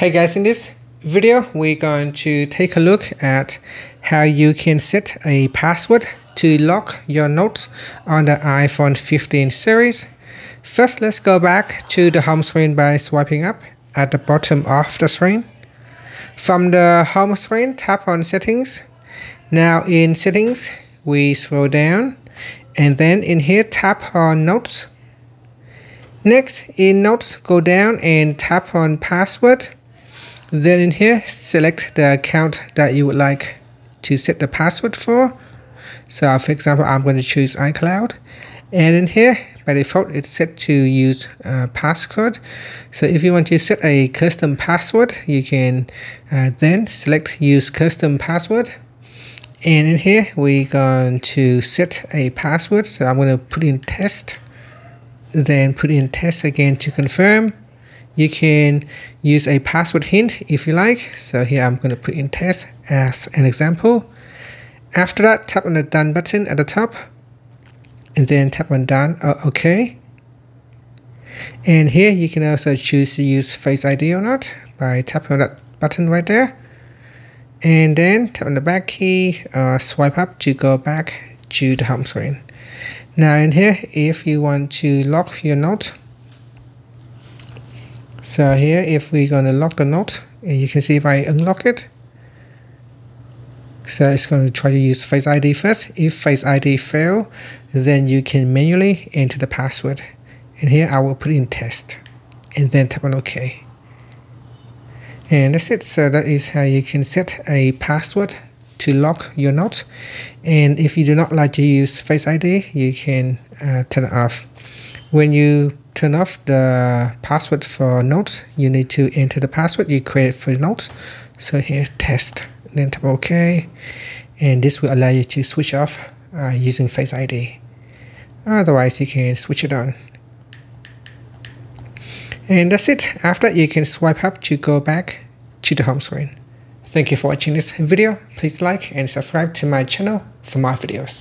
Hey guys, in this video, we're going to take a look at how you can set a password to lock your notes on the iPhone 15 series. First, let's go back to the home screen by swiping up at the bottom of the screen. From the home screen, tap on settings. Now in settings, we scroll down and then in here, tap on notes. Next, in notes, go down and tap on password. Then in here, select the account that you would like to set the password for. So for example, I'm going to choose iCloud. And in here, by default, it's set to use uh, passcode. So if you want to set a custom password, you can uh, then select use custom password. And in here, we're going to set a password. So I'm going to put in test, then put in test again to confirm you can use a password hint if you like. So here I'm going to put in test as an example. After that, tap on the done button at the top and then tap on done, uh, okay. And here you can also choose to use Face ID or not by tapping on that button right there. And then tap on the back key or swipe up to go back to the home screen. Now in here, if you want to lock your note, so here if we're going to lock the note and you can see if I unlock it so it's going to try to use Face ID first. If Face ID fail, then you can manually enter the password. And here I will put in test and then tap on OK. And that's it. So that is how you can set a password to lock your note. And if you do not like to use Face ID, you can uh, turn it off. When you turn off the password for notes, you need to enter the password you created for notes. So here, test, then tap OK, and this will allow you to switch off uh, using Face ID. Otherwise, you can switch it on. And that's it. After that, you can swipe up to go back to the home screen. Thank you for watching this video. Please like and subscribe to my channel for more videos.